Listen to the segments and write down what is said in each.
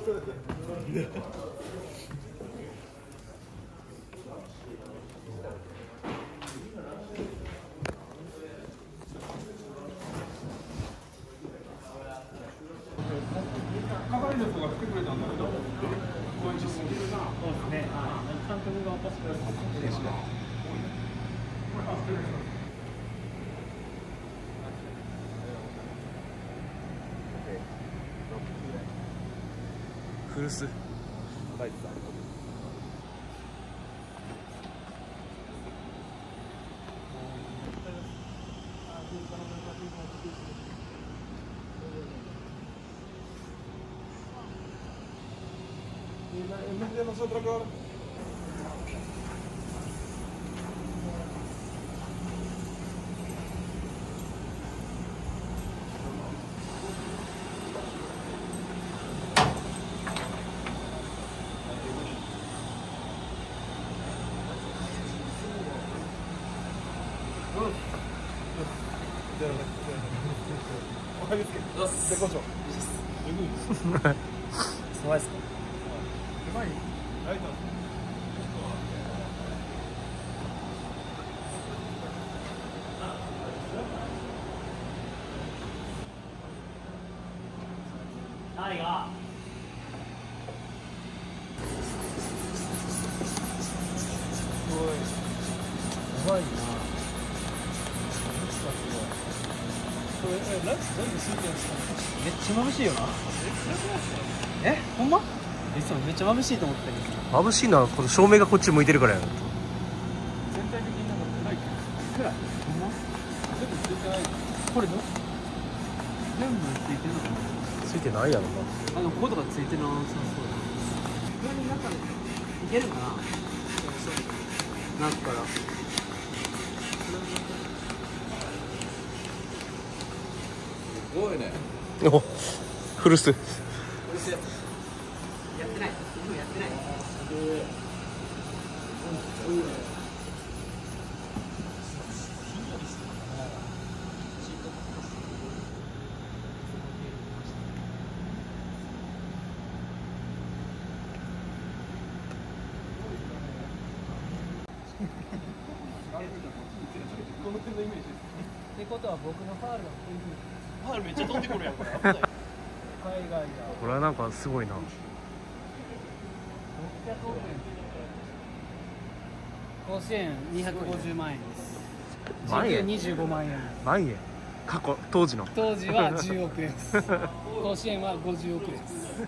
係の人が来てくれたんだけど、こんにちは。そうですね。監督がお越しくださクルス入った ¿Y la, de nosotros? い。古巣すごいですか。タイガー。すごいな。これ、え、何、何でついてるんですか。めっちゃ眩しいよな。え、ほんま？いつもめっちゃ眩しいと思ってるんですよ。眩しいのはこの照明がこっち向いてるからや全体的になんか暗いけど。暗い。ほんま。全部ついてない。これど。全部ついてるのかついてないやろなな。あの、こことかついてなさそうだ。これに中で。いけるかな。中から。すごいね。お古巣やってない。今やってない。この辺のイメージです。ってことは僕のファールがこういうふうにファールめっちゃ飛んでくるやん、これ。海外がこれはなんかすごいな。600億円甲子園250万円です。万円？25万円。万円？過去当時の。当時は10億円です。甲子園は50億円です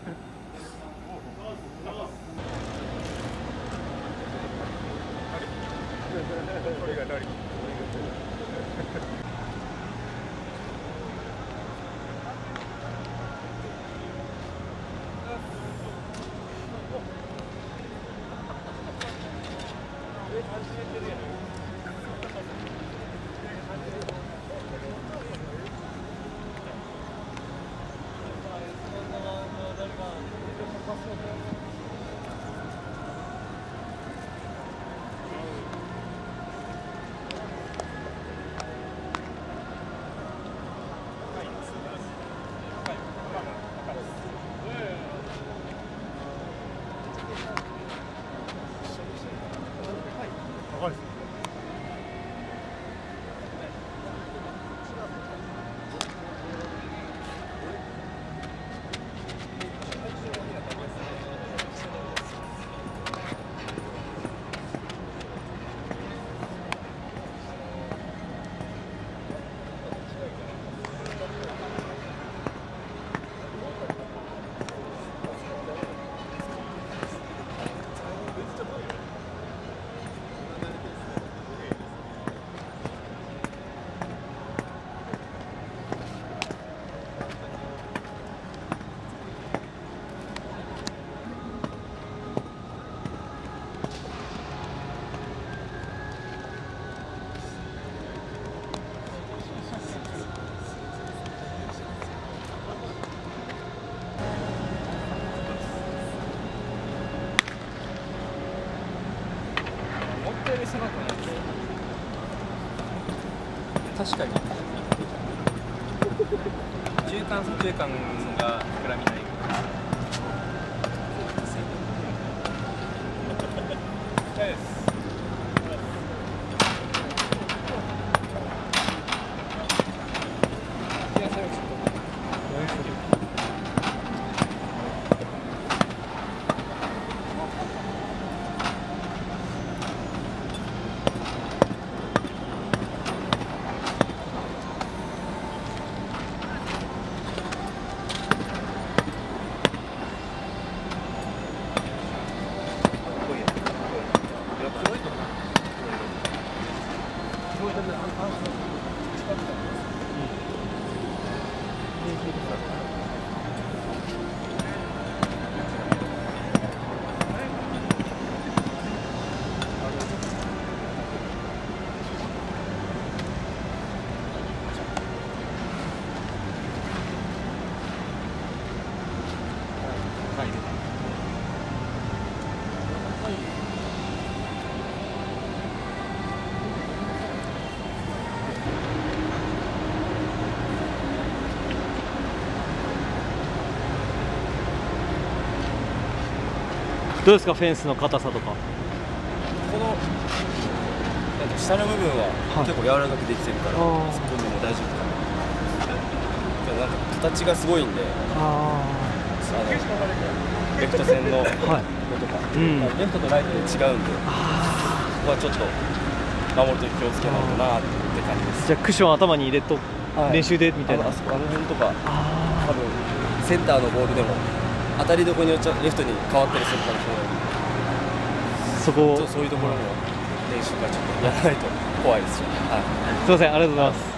確かに。中間左中間が膨らみない Thank you. どうですかフェンスの硬さとか？この下の部分ははい。結構柔らかくできてるから、あー。そこでも大丈夫かな。なんか形がすごいんでああのレフト線のこはい。とか、うん。レフトとライトで違うんでここはちょっと守るとき気をつけないとなって感じです。じゃあクッション頭に入れと、はい。練習でみたいな。あのあそこあの辺とかあ多分センターのボールでも当たりどころによっちゃレフトに変わったりするかもしれない。そこそういうところも練習がちょっとやらないと怖いですよ、はい。すいませんありがとうございます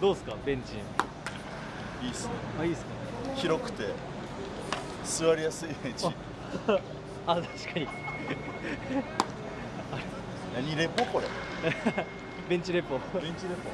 どうですかベンチ。いいっすね。あいいですか。広くて座りやすいベンチあ 確かに。何レポこれ。ベンチレポ。ベンチレポ